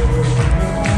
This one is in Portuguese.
Música